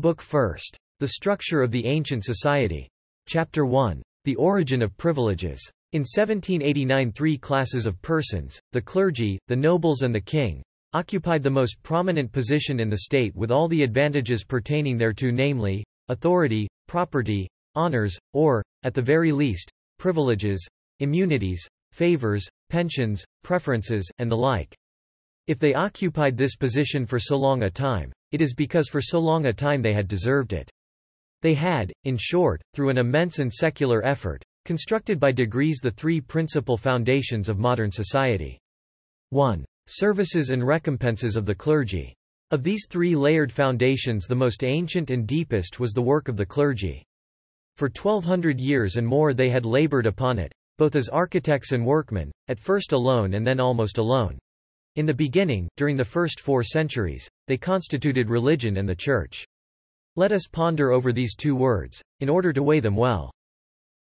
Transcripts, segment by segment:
Book 1st. The Structure of the Ancient Society. Chapter 1. The Origin of Privileges. In 1789 three classes of persons, the clergy, the nobles and the king, occupied the most prominent position in the state with all the advantages pertaining thereto namely, authority, property, honors, or, at the very least, privileges, immunities, favors, pensions, preferences, and the like. If they occupied this position for so long a time, it is because for so long a time they had deserved it. They had, in short, through an immense and secular effort, constructed by degrees the three principal foundations of modern society. 1. Services and recompenses of the clergy. Of these three layered foundations the most ancient and deepest was the work of the clergy. For 1200 years and more they had labored upon it, both as architects and workmen, at first alone and then almost alone. In the beginning, during the first four centuries, they constituted religion and the church. Let us ponder over these two words, in order to weigh them well.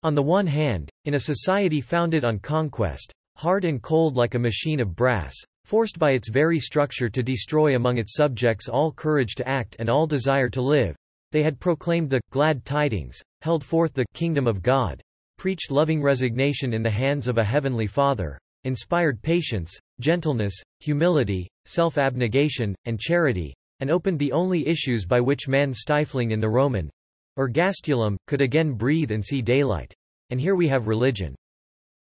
On the one hand, in a society founded on conquest, hard and cold like a machine of brass, forced by its very structure to destroy among its subjects all courage to act and all desire to live, they had proclaimed the glad tidings, held forth the kingdom of God, preached loving resignation in the hands of a heavenly Father, inspired patience, gentleness, humility, self-abnegation, and charity, and opened the only issues by which man stifling in the Roman, Ergastulum, could again breathe and see daylight. And here we have religion.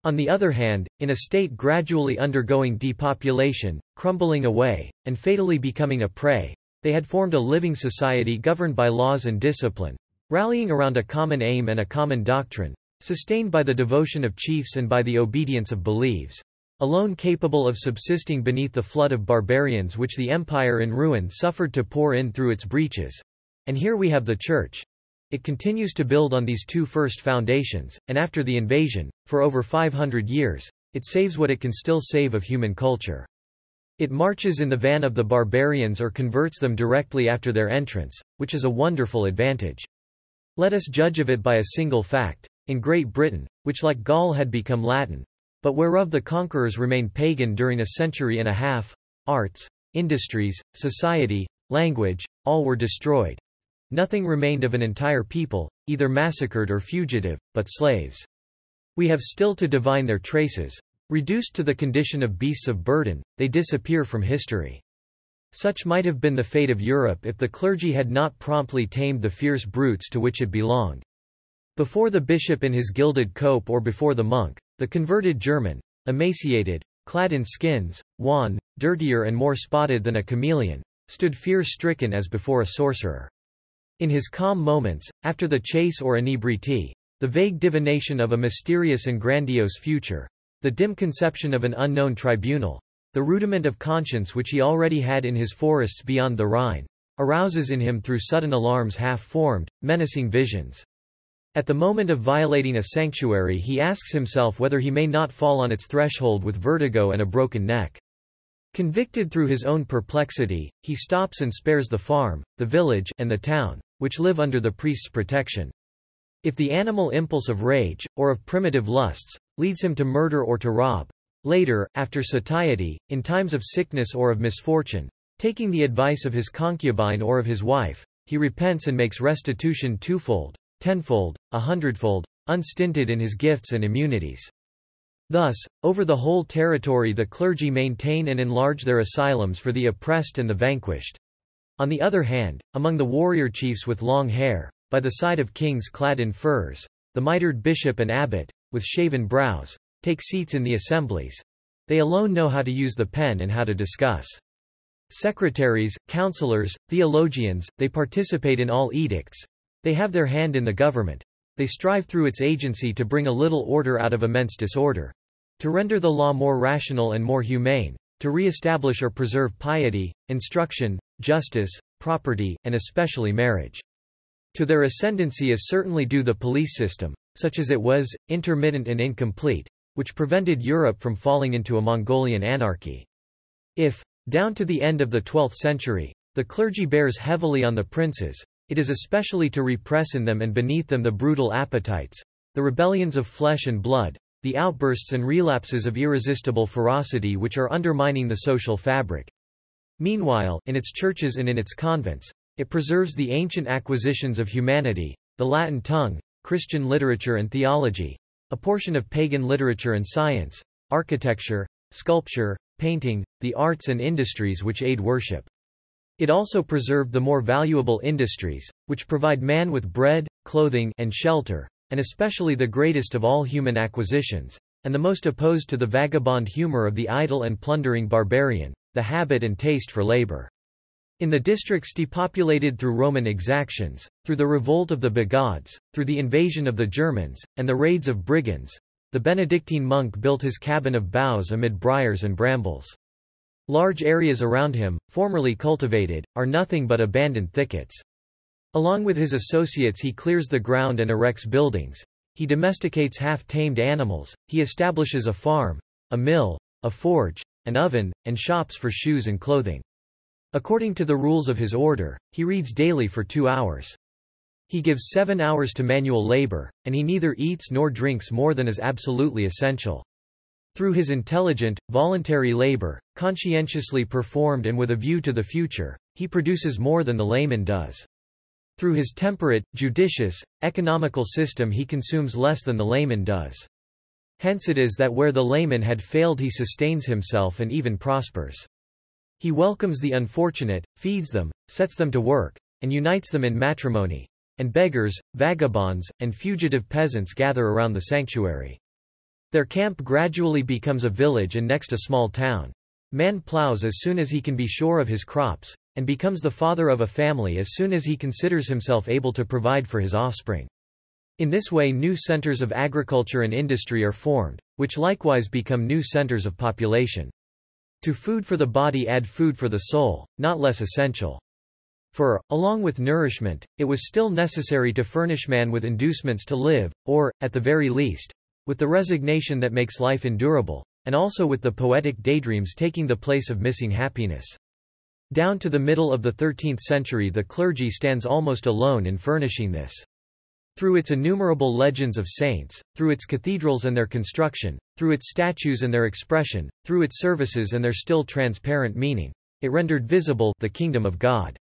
On the other hand, in a state gradually undergoing depopulation, crumbling away, and fatally becoming a prey, they had formed a living society governed by laws and discipline, rallying around a common aim and a common doctrine, sustained by the devotion of chiefs and by the obedience of believes, alone capable of subsisting beneath the flood of barbarians which the empire in ruin suffered to pour in through its breaches. And here we have the Church, it continues to build on these two first foundations, and after the invasion, for over 500 years, it saves what it can still save of human culture. It marches in the van of the barbarians or converts them directly after their entrance, which is a wonderful advantage. Let us judge of it by a single fact. In Great Britain, which like Gaul had become Latin, but whereof the conquerors remained pagan during a century and a half, arts, industries, society, language, all were destroyed. Nothing remained of an entire people, either massacred or fugitive, but slaves. We have still to divine their traces. Reduced to the condition of beasts of burden, they disappear from history. Such might have been the fate of Europe if the clergy had not promptly tamed the fierce brutes to which it belonged. Before the bishop in his gilded cope or before the monk, the converted German, emaciated, clad in skins, wan, dirtier and more spotted than a chameleon, stood fear-stricken as before a sorcerer. In his calm moments, after the chase or inebriety, the vague divination of a mysterious and grandiose future, the dim conception of an unknown tribunal, the rudiment of conscience which he already had in his forests beyond the Rhine, arouses in him through sudden alarms half-formed, menacing visions. At the moment of violating a sanctuary he asks himself whether he may not fall on its threshold with vertigo and a broken neck. Convicted through his own perplexity, he stops and spares the farm, the village, and the town, which live under the priest's protection. If the animal impulse of rage, or of primitive lusts, leads him to murder or to rob, later, after satiety, in times of sickness or of misfortune, taking the advice of his concubine or of his wife, he repents and makes restitution twofold, tenfold, a hundredfold, unstinted in his gifts and immunities. Thus, over the whole territory the clergy maintain and enlarge their asylums for the oppressed and the vanquished. On the other hand, among the warrior chiefs with long hair, by the side of kings clad in furs, the mitred bishop and abbot, with shaven brows, take seats in the assemblies. They alone know how to use the pen and how to discuss. Secretaries, counselors, theologians, they participate in all edicts. They have their hand in the government. They strive through its agency to bring a little order out of immense disorder. To render the law more rational and more humane. To re-establish or preserve piety, instruction, justice, property, and especially marriage. To their ascendancy is certainly due the police system, such as it was, intermittent and incomplete, which prevented Europe from falling into a Mongolian anarchy. If, down to the end of the 12th century, the clergy bears heavily on the princes, it is especially to repress in them and beneath them the brutal appetites, the rebellions of flesh and blood, the outbursts and relapses of irresistible ferocity which are undermining the social fabric. Meanwhile, in its churches and in its convents, It preserves the ancient acquisitions of humanity, the Latin tongue, Christian literature and theology, a portion of pagan literature and science, architecture, sculpture, painting, the arts and industries which aid worship. It also preserved the more valuable industries, which provide man with bread, clothing, and shelter, and especially the greatest of all human acquisitions, and the most opposed to the vagabond humor of the idle and plundering barbarian, the habit and taste for labor. In the districts depopulated through Roman exactions, through the revolt of the Bagauds, through the invasion of the Germans, and the raids of brigands, the Benedictine monk built his cabin of boughs amid briars and brambles. Large areas around him, formerly cultivated, are nothing but abandoned thickets. Along with his associates he clears the ground and erects buildings, he domesticates half-tamed animals, he establishes a farm, a mill, a forge, an oven, and shops for shoes and clothing. According to the rules of his order, he reads daily for two hours. He gives seven hours to manual labor, and he neither eats nor drinks more than is absolutely essential. Through his intelligent, voluntary labor, conscientiously performed and with a view to the future, he produces more than the layman does. Through his temperate, judicious, economical system he consumes less than the layman does. Hence it is that where the layman had failed he sustains himself and even prospers. He welcomes the unfortunate, feeds them, sets them to work, and unites them in matrimony. And beggars, vagabonds, and fugitive peasants gather around the sanctuary. Their camp gradually becomes a village and next a small town. Man plows as soon as he can be sure of his crops, and becomes the father of a family as soon as he considers himself able to provide for his offspring. In this way new centers of agriculture and industry are formed, which likewise become new centers of population. To food for the body add food for the soul, not less essential. For, along with nourishment, it was still necessary to furnish man with inducements to live, or, at the very least, with the resignation that makes life endurable, and also with the poetic daydreams taking the place of missing happiness. Down to the middle of the 13th century the clergy stands almost alone in furnishing this. Through its innumerable legends of saints, through its cathedrals and their construction, through its statues and their expression, through its services and their still transparent meaning, it rendered visible the kingdom of God.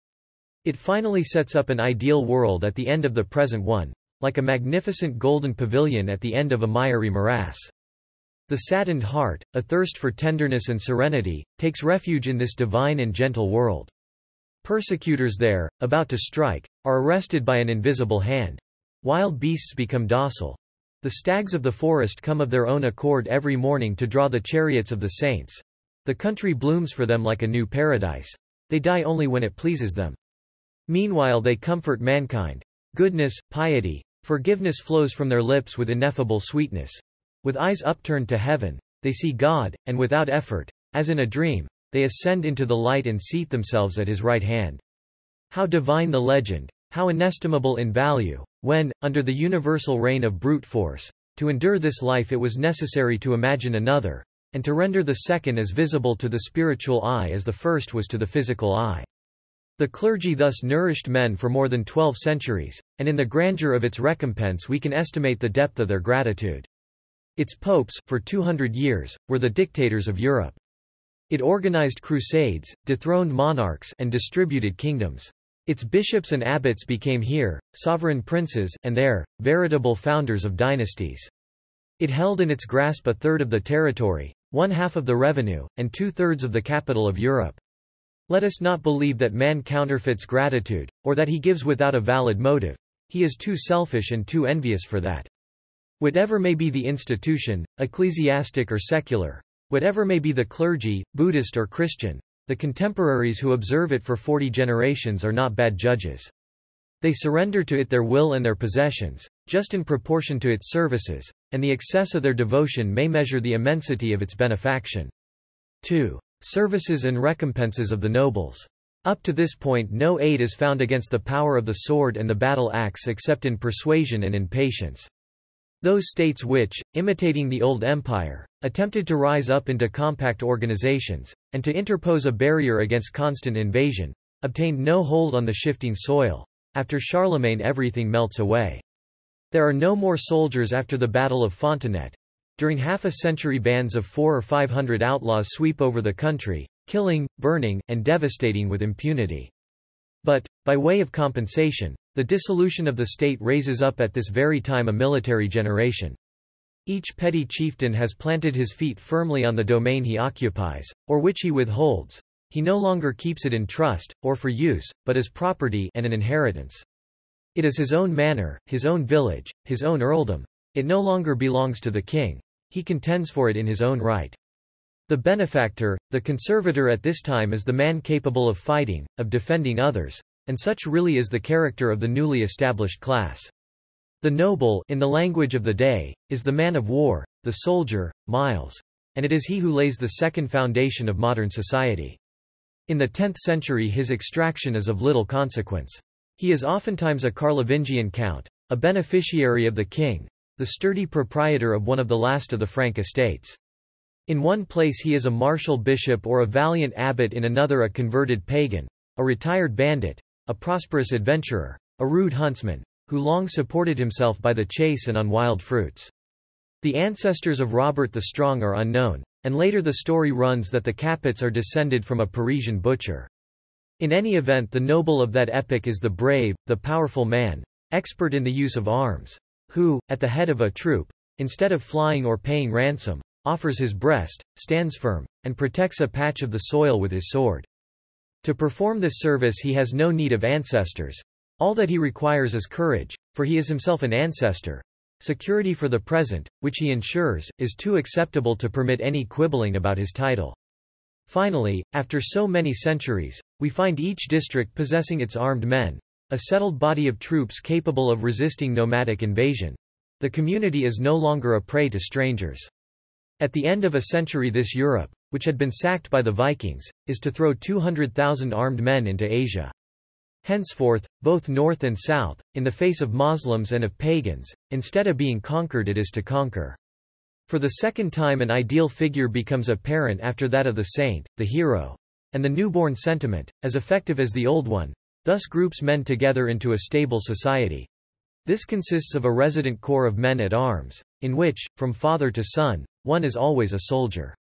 It finally sets up an ideal world at the end of the present one, like a magnificent golden pavilion at the end of a miry morass. The saddened heart, athirst for tenderness and serenity, takes refuge in this divine and gentle world. Persecutors there, about to strike, are arrested by an invisible hand. Wild beasts become docile. The stags of the forest come of their own accord every morning to draw the chariots of the saints. The country blooms for them like a new paradise. They die only when it pleases them. Meanwhile they comfort mankind. Goodness, piety, Forgiveness flows from their lips with ineffable sweetness. With eyes upturned to heaven, they see God, and without effort, as in a dream, they ascend into the light and seat themselves at his right hand. How divine the legend, how inestimable in value, when, under the universal reign of brute force, to endure this life it was necessary to imagine another, and to render the second as visible to the spiritual eye as the first was to the physical eye. The clergy thus nourished men for more than twelve centuries, and in the grandeur of its recompense we can estimate the depth of their gratitude. Its popes, for 200 years, were the dictators of Europe. It organized crusades, dethroned monarchs and distributed kingdoms. Its bishops and abbots became here, sovereign princes, and there, veritable founders of dynasties. It held in its grasp a third of the territory, one half of the revenue, and two-thirds of the capital of Europe. Let us not believe that man counterfeits gratitude, or that he gives without a valid motive. He is too selfish and too envious for that. Whatever may be the institution, ecclesiastic or secular, whatever may be the clergy, Buddhist or Christian, the contemporaries who observe it for forty generations are not bad judges. They surrender to it their will and their possessions, just in proportion to its services, and the excess of their devotion may measure the immensity of its benefaction. 2. Services and recompenses of the nobles. Up to this point no aid is found against the power of the sword and the battle axe except in persuasion and in patience. Those states which, imitating the old empire, attempted to rise up into compact organizations, and to interpose a barrier against constant invasion, obtained no hold on the shifting soil. After Charlemagne everything melts away. There are no more soldiers after the Battle of Fontanet, during half a century bands of four or five hundred outlaws sweep over the country, killing, burning, and devastating with impunity. But, by way of compensation, the dissolution of the state raises up at this very time a military generation. Each petty chieftain has planted his feet firmly on the domain he occupies, or which he withholds. He no longer keeps it in trust, or for use, but as property and an inheritance. It is his own manor, his own village, his own earldom. It no longer belongs to the king. He contends for it in his own right. The benefactor, the conservator at this time is the man capable of fighting, of defending others, and such really is the character of the newly established class. The noble, in the language of the day, is the man of war, the soldier, Miles. And it is he who lays the second foundation of modern society. In the 10th century his extraction is of little consequence. He is oftentimes a Carlovingian count, a beneficiary of the king, the sturdy proprietor of one of the last of the Frank estates. In one place he is a martial bishop or a valiant abbot in another a converted pagan, a retired bandit, a prosperous adventurer, a rude huntsman, who long supported himself by the chase and on wild fruits. The ancestors of Robert the Strong are unknown, and later the story runs that the Capets are descended from a Parisian butcher. In any event the noble of that epoch is the brave, the powerful man, expert in the use of arms, who, at the head of a troop, instead of flying or paying ransom, offers his breast, stands firm, and protects a patch of the soil with his sword. To perform this service he has no need of ancestors, all that he requires is courage, for he is himself an ancestor. Security for the present, which he ensures, is too acceptable to permit any quibbling about his title. Finally, after so many centuries, we find each district possessing its armed men, a settled body of troops capable of resisting nomadic invasion. The community is no longer a prey to strangers. At the end of a century this Europe, which had been sacked by the Vikings, is to throw 200,000 armed men into Asia. Henceforth, both north and south, in the face of Moslems and of pagans, instead of being conquered it is to conquer. For the second time an ideal figure becomes apparent after that of the saint, the hero. And the newborn sentiment, as effective as the old one, thus groups men together into a stable society. This consists of a resident corps of men at arms, in which, from father to son, one is always a soldier.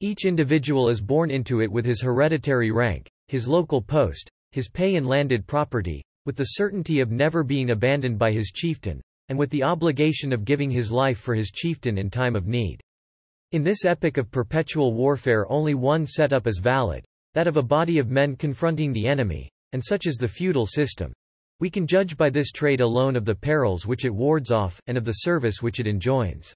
Each individual is born into it with his hereditary rank, his local post, his pay and landed property, with the certainty of never being abandoned by his chieftain, and with the obligation of giving his life for his chieftain in time of need. In this epoch of perpetual warfare only one setup is valid, that of a body of men confronting the enemy, and such is the feudal system. We can judge by this trade alone of the perils which it wards off, and of the service which it enjoins.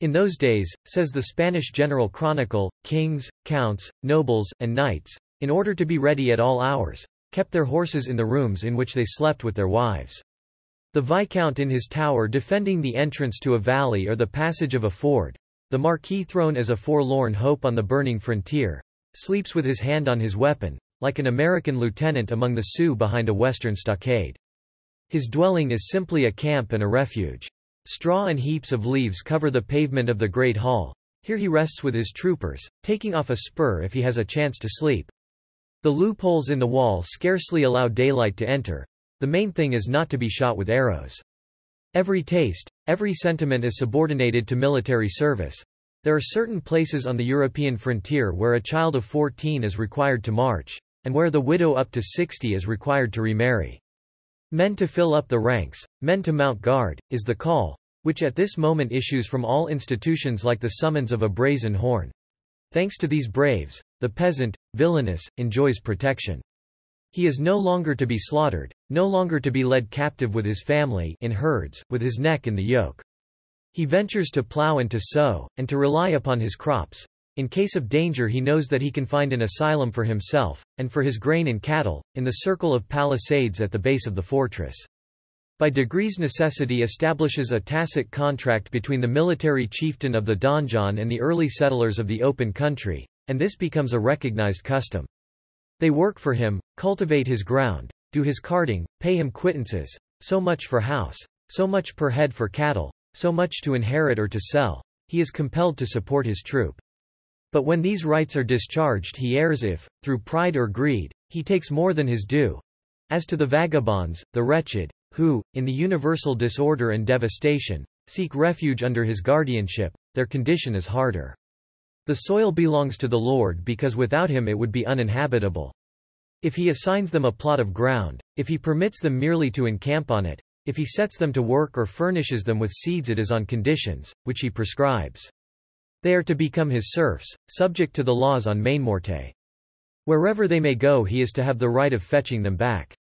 In those days, says the Spanish General Chronicle, kings, counts, nobles, and knights, in order to be ready at all hours, kept their horses in the rooms in which they slept with their wives. The Viscount in his tower defending the entrance to a valley or the passage of a ford, the Marquis thrown as a forlorn hope on the burning frontier, sleeps with his hand on his weapon, like an American lieutenant among the Sioux behind a western stockade. His dwelling is simply a camp and a refuge. Straw and heaps of leaves cover the pavement of the great hall. Here he rests with his troopers, taking off a spur if he has a chance to sleep. The loopholes in the wall scarcely allow daylight to enter. The main thing is not to be shot with arrows. Every taste, every sentiment is subordinated to military service. There are certain places on the European frontier where a child of 14 is required to march, and where the widow up to 60 is required to remarry. Men to fill up the ranks, men to mount guard, is the call, which at this moment issues from all institutions like the summons of a brazen horn. Thanks to these braves, the peasant, villanus, enjoys protection. He is no longer to be slaughtered, no longer to be led captive with his family in herds, with his neck in the yoke. He ventures to plow and to sow, and to rely upon his crops. In case of danger he knows that he can find an asylum for himself, and for his grain and cattle, in the circle of palisades at the base of the fortress. By degrees necessity establishes a tacit contract between the military chieftain of the donjon and the early settlers of the open country, and this becomes a recognized custom. They work for him, cultivate his ground, do his carting, pay him quittances, so much for house, so much per head for cattle, so much to inherit or to sell, he is compelled to support his troop. But when these rights are discharged he errs if, through pride or greed, he takes more than his due. As to the vagabonds, the wretched, who, in the universal disorder and devastation, seek refuge under his guardianship, their condition is harder. The soil belongs to the Lord because without him it would be uninhabitable. If he assigns them a plot of ground, if he permits them merely to encamp on it, if he sets them to work or furnishes them with seeds it is on conditions, which he prescribes. They are to become his serfs, subject to the laws on Mainmorte. Wherever they may go he is to have the right of fetching them back.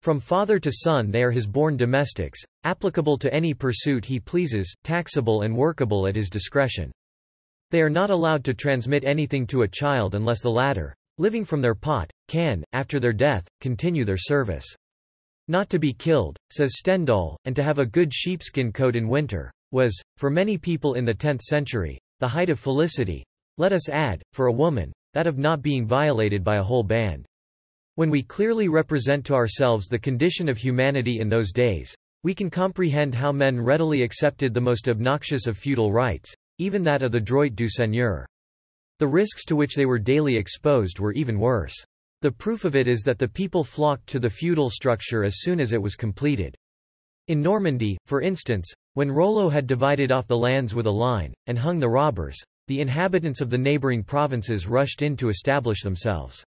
From father to son they are his born domestics, applicable to any pursuit he pleases, taxable and workable at his discretion. They are not allowed to transmit anything to a child unless the latter, living from their pot, can, after their death, continue their service. Not to be killed, says Stendhal, and to have a good sheepskin coat in winter, was, for many people in the 10th century, the height of felicity. Let us add, for a woman, that of not being violated by a whole band. When we clearly represent to ourselves the condition of humanity in those days, we can comprehend how men readily accepted the most obnoxious of feudal rights, even that of the droit du seigneur. The risks to which they were daily exposed were even worse. The proof of it is that the people flocked to the feudal structure as soon as it was completed. In Normandy, for instance, when Rollo had divided off the lands with a line, and hung the robbers, the inhabitants of the neighboring provinces rushed in to establish themselves.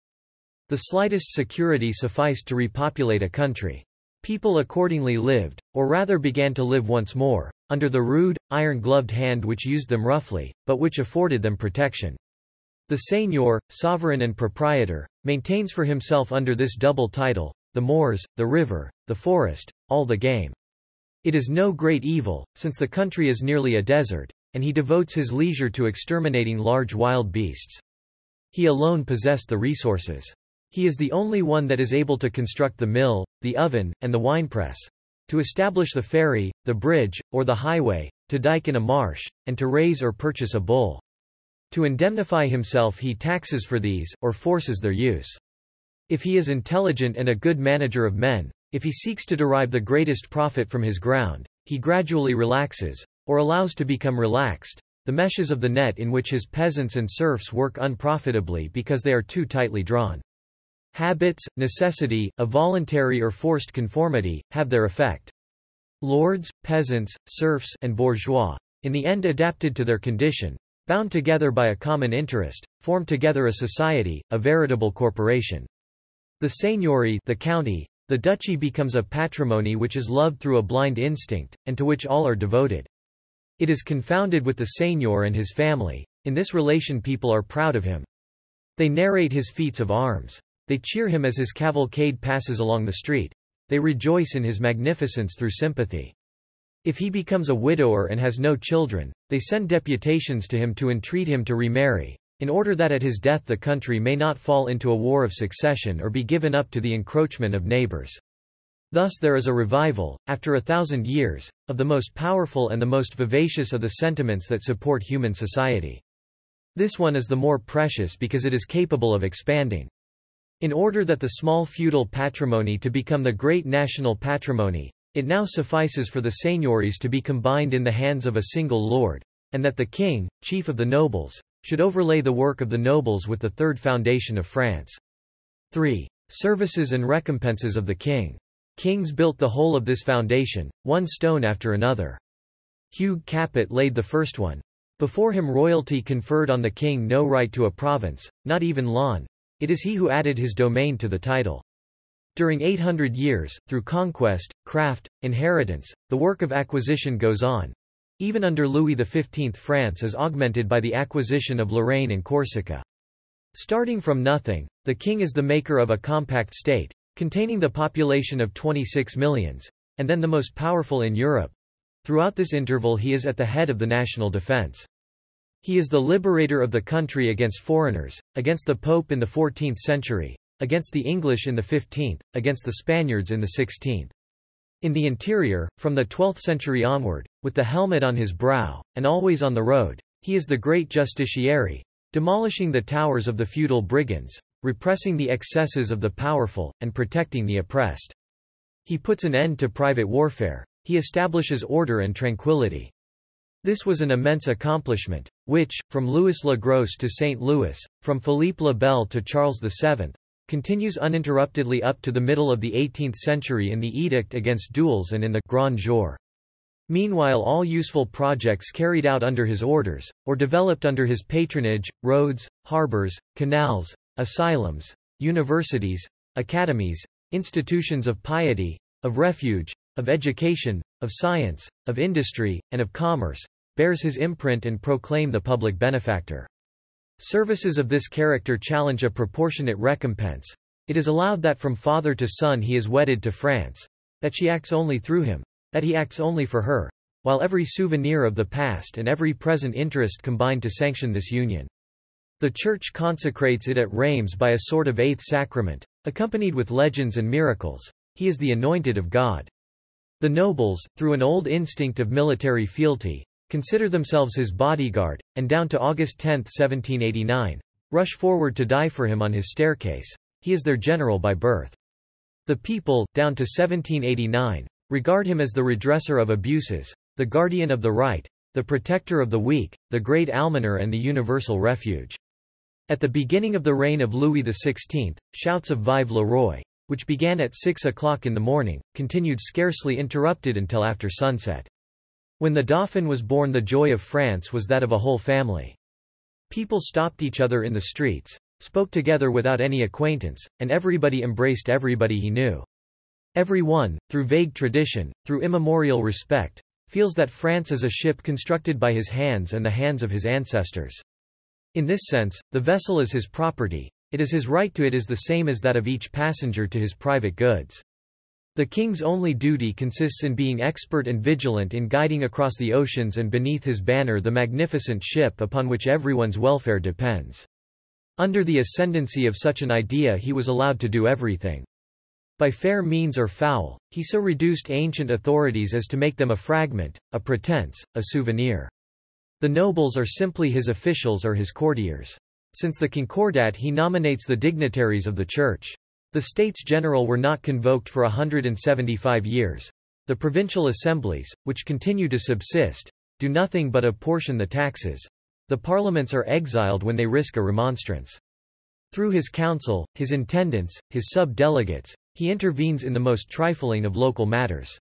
The slightest security sufficed to repopulate a country. People accordingly lived, or rather began to live once more, under the rude, iron-gloved hand which used them roughly, but which afforded them protection. The seigneur, sovereign and proprietor, maintains for himself under this double title, the moors, the river, the forest, all the game. It is no great evil, since the country is nearly a desert, and he devotes his leisure to exterminating large wild beasts. He alone possessed the resources. He is the only one that is able to construct the mill, the oven, and the winepress. To establish the ferry, the bridge, or the highway, to dike in a marsh, and to raise or purchase a bull. To indemnify himself he taxes for these, or forces their use. If he is intelligent and a good manager of men, if he seeks to derive the greatest profit from his ground, he gradually relaxes, or allows to become relaxed, the meshes of the net in which his peasants and serfs work unprofitably because they are too tightly drawn. Habits, necessity, a voluntary or forced conformity, have their effect. Lords, peasants, serfs and bourgeois, in the end adapted to their condition, Bound together by a common interest, form together a society, a veritable corporation. The seigneury the county, the duchy becomes a patrimony which is loved through a blind instinct, and to which all are devoted. It is confounded with the seigneur and his family. In this relation people are proud of him. They narrate his feats of arms. They cheer him as his cavalcade passes along the street. They rejoice in his magnificence through sympathy. If he becomes a widower and has no children, they send deputations to him to entreat him to remarry, in order that at his death the country may not fall into a war of succession or be given up to the encroachment of neighbors. Thus there is a revival, after a thousand years, of the most powerful and the most vivacious of the sentiments that support human society. This one is the more precious because it is capable of expanding. In order that the small feudal patrimony to become the great national patrimony, it now suffices for the seigneuries to be combined in the hands of a single lord, and that the king, chief of the nobles, should overlay the work of the nobles with the third foundation of France. 3. Services and recompenses of the king. Kings built the whole of this foundation, one stone after another. Hugh Capet laid the first one. Before him royalty conferred on the king no right to a province, not even Laon. It is he who added his domain to the title. During 800 years, through conquest, craft, inheritance, the work of acquisition goes on. Even under Louis XV France is augmented by the acquisition of Lorraine and Corsica. Starting from nothing, the king is the maker of a compact state, containing the population of 26 millions, and then the most powerful in Europe. Throughout this interval he is at the head of the national defense. He is the liberator of the country against foreigners, against the Pope in the 14th century, against the English in the 15th, against the Spaniards in the 16th. In the interior, from the 12th century onward, with the helmet on his brow, and always on the road, he is the great justiciary, demolishing the towers of the feudal brigands, repressing the excesses of the powerful, and protecting the oppressed. He puts an end to private warfare. He establishes order and tranquility. This was an immense accomplishment, which, from Louis le Gros to St. Louis, from Philippe le Bel to Charles VII, continues uninterruptedly up to the middle of the 18th century in the Edict against Duels and in the Grand Jour. Meanwhile all useful projects carried out under his orders, or developed under his patronage, roads, harbors, canals, asylums, universities, academies, institutions of piety, of refuge, of education, of science, of industry, and of commerce, bears his imprint and proclaim the public benefactor. Services of this character challenge a proportionate recompense. It is allowed that from father to son he is wedded to France, that she acts only through him, that he acts only for her, while every souvenir of the past and every present interest combine to sanction this union. The Church consecrates it at Reims by a sort of eighth sacrament, accompanied with legends and miracles. He is the anointed of God. The nobles, through an old instinct of military fealty, consider themselves his bodyguard, and down to August 10, 1789, rush forward to die for him on his staircase. He is their general by birth. The people, down to 1789, regard him as the redresser of abuses, the guardian of the right, the protector of the weak, the great almoner and the universal refuge. At the beginning of the reign of Louis XVI, shouts of Vive le Roi which began at 6 o'clock in the morning, continued scarcely interrupted until after sunset. When the Dauphin was born the joy of France was that of a whole family. People stopped each other in the streets, spoke together without any acquaintance, and everybody embraced everybody he knew. Every one, through vague tradition, through immemorial respect, feels that France is a ship constructed by his hands and the hands of his ancestors. In this sense, the vessel is his property, it is his right to it is the same as that of each passenger to his private goods. The king's only duty consists in being expert and vigilant in guiding across the oceans and beneath his banner the magnificent ship upon which everyone's welfare depends. Under the ascendancy of such an idea he was allowed to do everything. By fair means or foul, he so reduced ancient authorities as to make them a fragment, a pretense, a souvenir. The nobles are simply his officials or his courtiers. Since the Concordat he nominates the dignitaries of the Church. The States General were not convoked for 175 years. The provincial assemblies, which continue to subsist, do nothing but apportion the taxes. The parliaments are exiled when they risk a remonstrance. Through his council, his intendants, his sub-delegates, he intervenes in the most trifling of local matters.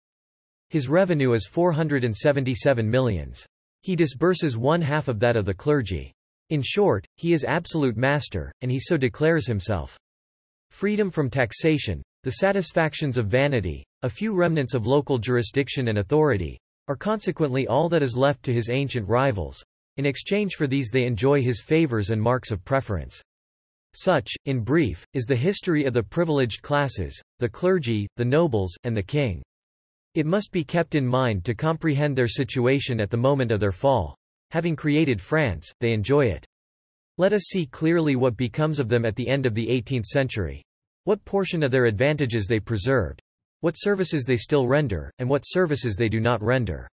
His revenue is 477 millions. He disburses one half of that of the clergy. In short, he is absolute master, and he so declares himself. Freedom from taxation, the satisfactions of vanity, a few remnants of local jurisdiction and authority, are consequently all that is left to his ancient rivals. In exchange for these they enjoy his favors and marks of preference. Such, in brief, is the history of the privileged classes, the clergy, the nobles, and the king. It must be kept in mind to comprehend their situation at the moment of their fall. Having created France, they enjoy it. Let us see clearly what becomes of them at the end of the 18th century. What portion of their advantages they preserved. What services they still render, and what services they do not render.